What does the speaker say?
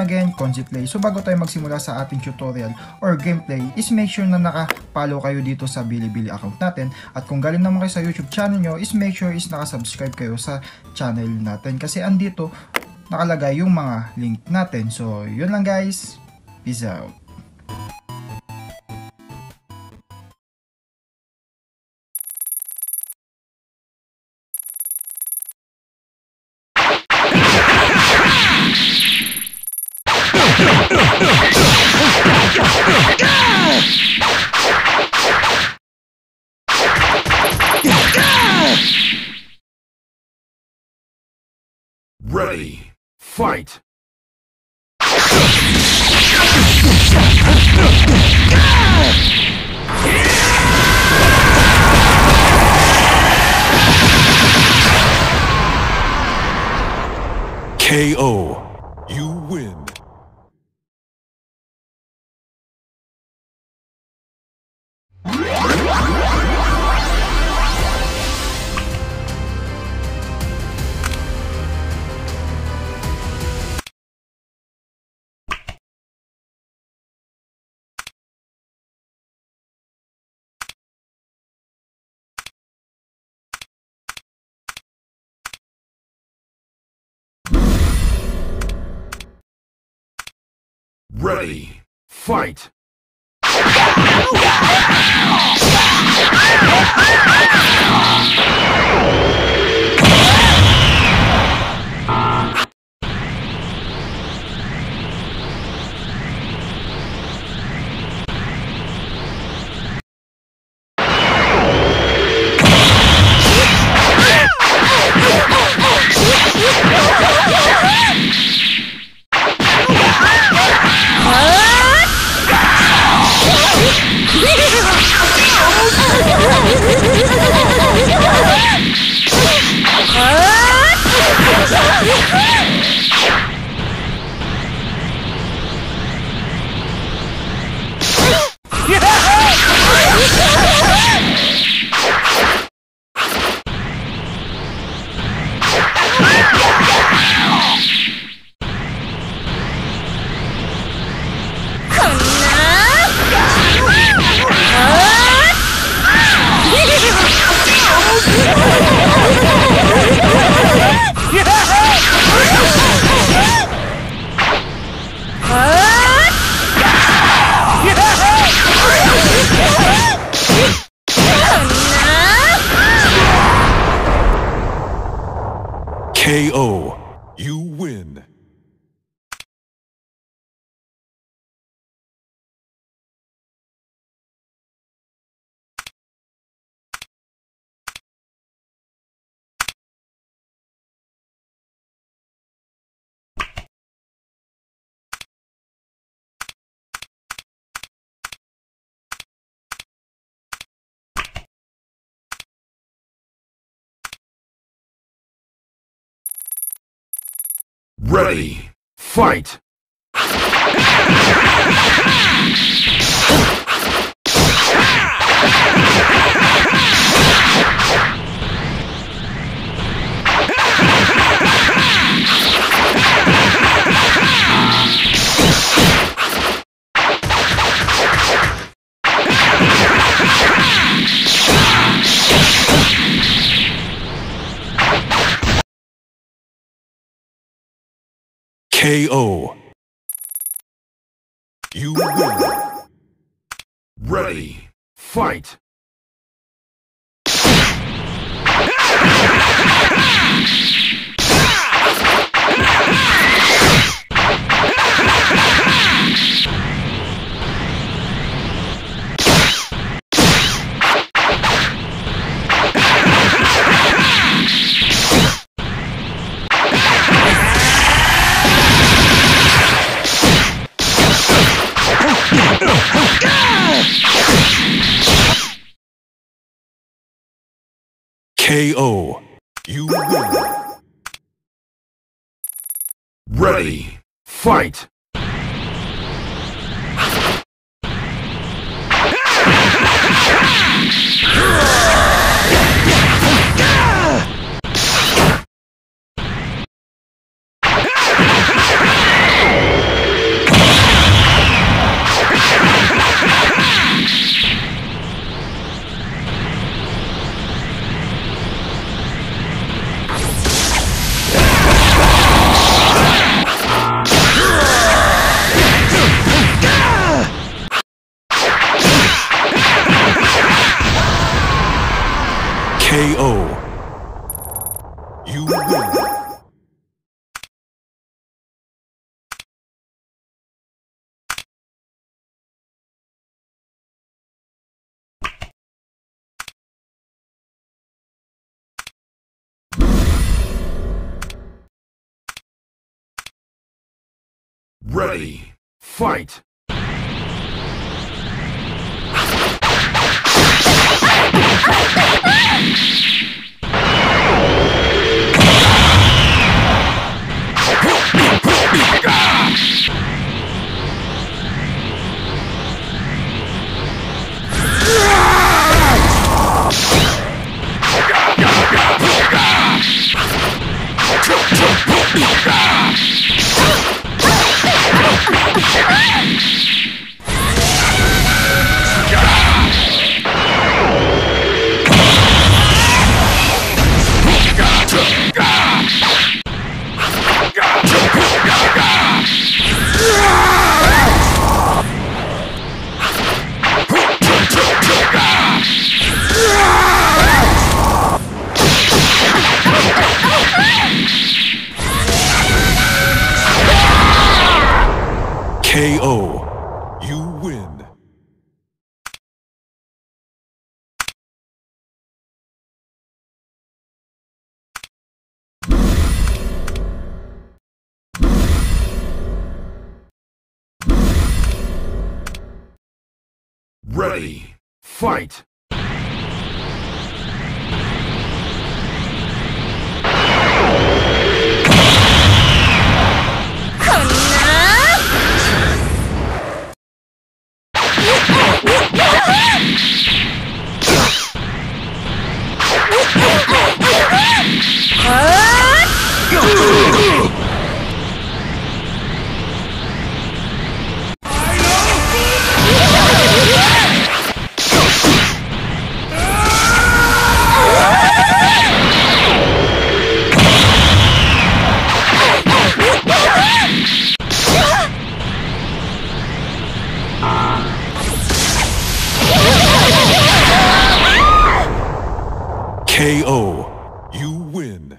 again, Conzi Play. So bago tayo magsimula sa ating tutorial or gameplay is make sure na naka-follow kayo dito sa Bilibili account natin at kung galing naman kayo sa YouTube channel nyo is make sure is naka-subscribe kayo sa channel natin kasi andito nakalagay yung mga link natin. So yun lang guys. Peace out. Ready, fight! KO. Ready, fight! Yeah! KO. Ready, fight! KO. You win. Ready, fight! KO. You win. Ready, fight! KO. You win. Ready, fight! Ready. Fight. KO. You win.